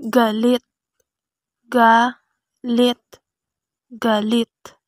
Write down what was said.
galit galit galit.